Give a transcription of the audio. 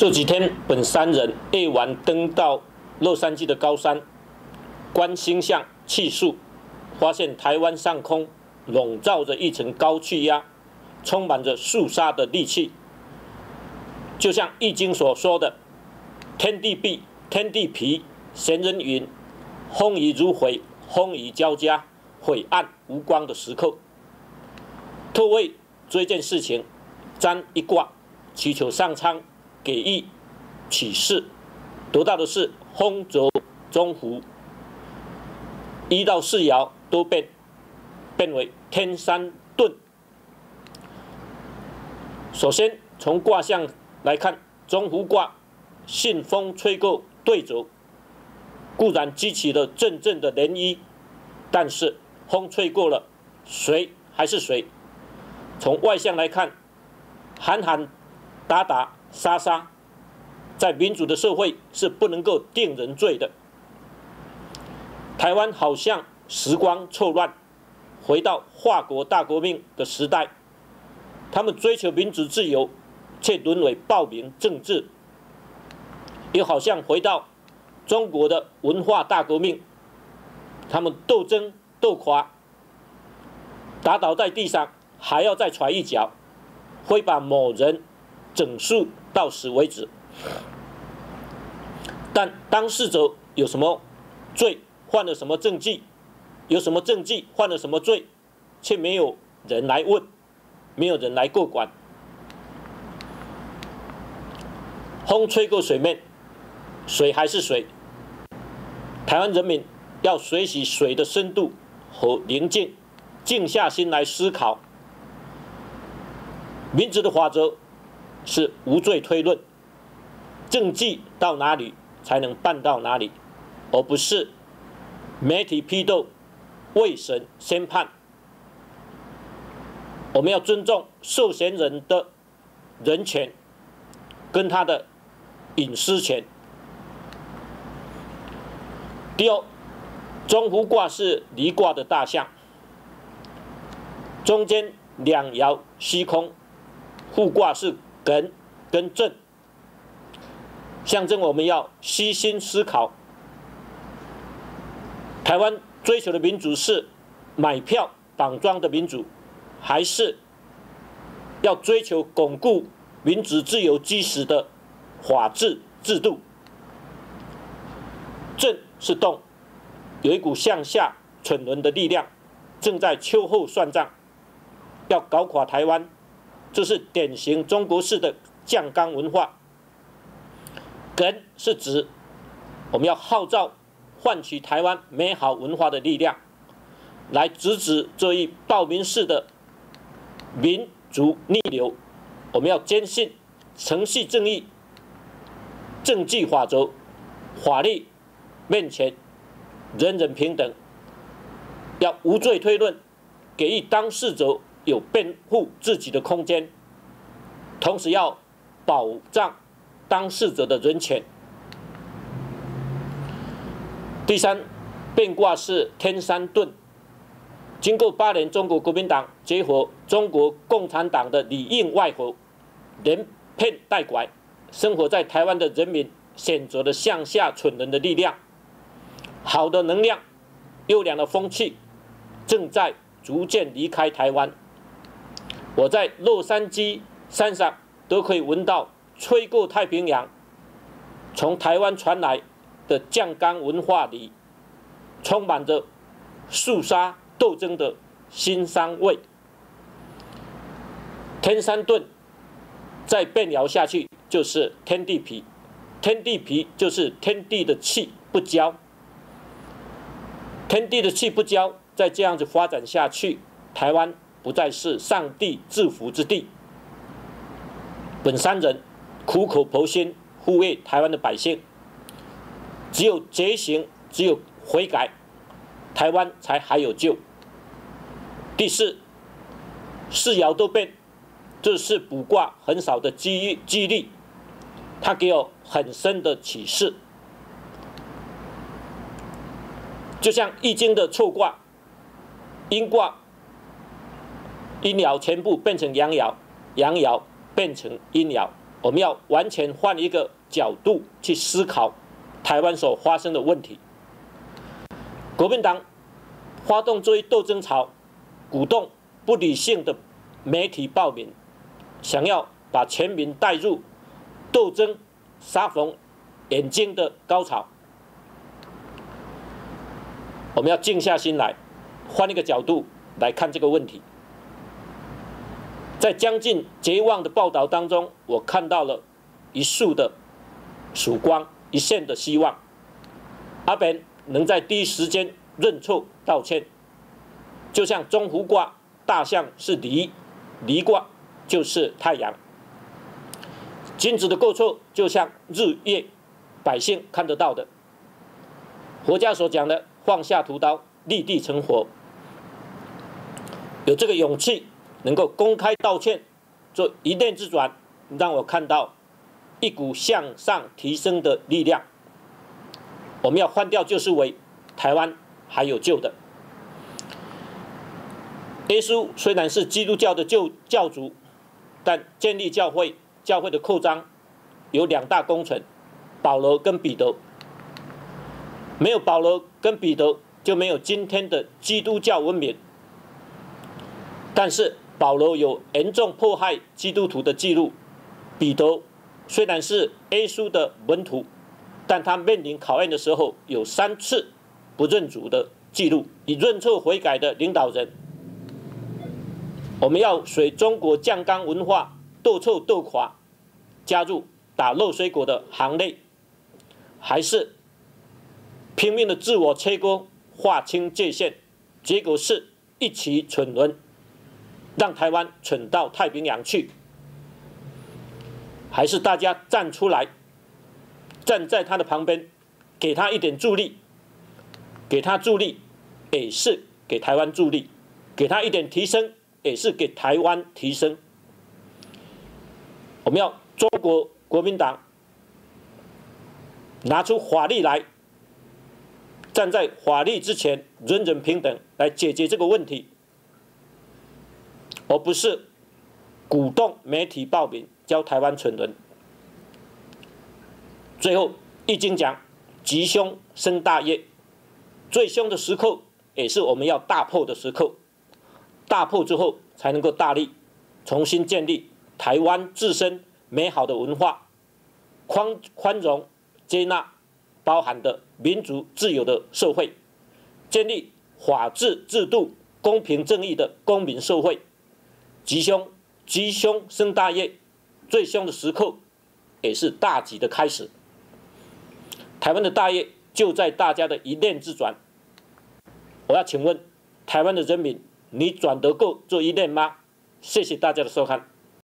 这几天，本山人夜晚登到洛杉矶的高山，观星象气数，发现台湾上空笼罩着一层高气压，充满着肃杀的戾气。就像《易经》所说的：“天地闭，天地疲，闲人云，风雨如晦，风雨交加，晦暗无光的时刻。”特为这件事情占一卦，祈求上苍。给予启示，得到的是风泽中湖，一到四爻都变变为天山遁。首先从卦象来看，中湖卦信风吹过对折，固然激起了阵阵的涟漪，但是风吹过了，水还是水。从外向来看，喊喊打打。杀杀，在民主的社会是不能够定人罪的。台湾好像时光错乱，回到华国大革命的时代，他们追求民主自由，却沦为暴民政治；又好像回到中国的文化大革命，他们斗争斗垮，打倒在地上，还要再踹一脚，会把某人整数。到死为止。但当事者有什么罪，犯了什么证据，有什么证据，犯了什么罪，却没有人来问，没有人来过管。风吹过水面，水还是水。台湾人民要学习水的深度和宁静，静下心来思考民主的法则。是无罪推论，政绩到哪里才能办到哪里，而不是媒体批斗，未审先判。我们要尊重受嫌人的人权，跟他的隐私权。第二，中湖卦是离卦的大象，中间两爻虚空，互卦是。人跟正，象征我们要悉心思考。台湾追求的民主是买票绑桩的民主，还是要追求巩固民主自由基石的法治制度？正是动，有一股向下蠢轮的力量，正在秋后算账，要搞垮台湾。这是典型中国式的酱缸文化。梗是指我们要号召换取台湾美好文化的力量，来制止这一暴民式的民族逆流。我们要坚信程序正义、政绩法则、法律面前人人平等，要无罪推论，给予当事者。有辩护自己的空间，同时要保障当事者的人权。第三，变卦是天山遁。经过八年，中国国民党结合中国共产党的里应外合，连骗带拐，生活在台湾的人民选择了向下蠢人的力量。好的能量、优良的风气正在逐渐离开台湾。我在洛杉矶山上都可以闻到吹过太平洋、从台湾传来的酱缸文化里，充满着肃杀斗争的新膻味。天山盾，再变爻下去就是天地皮，天地皮就是天地的气不交，天地的气不交，再这样子发展下去，台湾。不再是上帝祝福之地。本山人苦口婆心护卫台湾的百姓，只有觉醒，只有悔改，台湾才还有救。第四，四爻都变，这是卜卦很少的机遇机率，它给我很深的启示。就像易经的错卦，阴卦。阴爻全部变成阳爻，阳爻变成阴爻，我们要完全换一个角度去思考台湾所发生的问题。国民党发动这一斗争潮，鼓动不理性的媒体报名，想要把全民带入斗争杀红眼睛的高潮。我们要静下心来，换一个角度来看这个问题。在将近绝望的报道当中，我看到了一束的曙光，一线的希望。阿扁能在第一时间认错道歉，就像中湖卦，大象是离，离卦就是太阳。君子的过错，就像日月，百姓看得到的。佛家所讲的放下屠刀，立地成佛，有这个勇气。能够公开道歉，做一念之转，让我看到一股向上提升的力量。我们要换掉旧思维，台湾还有救的。耶稣虽然是基督教的旧教主，但建立教会、教会的扩张有两大工程：保罗跟彼得。没有保罗跟彼得，就没有今天的基督教文明。但是。保罗有严重迫害基督徒的记录，彼得虽然是耶稣的门徒，但他面临考验的时候有三次不认主的记录。以认错悔改的领导人，我们要随中国酱缸文化斗臭斗垮，加入打漏水果的行列，还是拼命的自我切割、划清界限，结果是一起蠢轮。让台湾蠢到太平洋去，还是大家站出来，站在他的旁边，给他一点助力，给他助力，也是给台湾助力；给他一点提升，也是给台湾提升。我们要中国国民党拿出法律来，站在法律之前，人人平等，来解决这个问题。而不是鼓动媒体报名教台湾蠢人。最后，《易经》讲吉凶生大业，最凶的时刻也是我们要大破的时刻。大破之后，才能够大力重新建立台湾自身美好的文化，宽宽容接纳包含的民主自由的社会，建立法治制度、公平正义的公民社会。吉凶，吉凶生大业，最凶的时刻，也是大吉的开始。台湾的大业就在大家的一念之转。我要请问台湾的人民，你转得过这一念吗？谢谢大家的收看。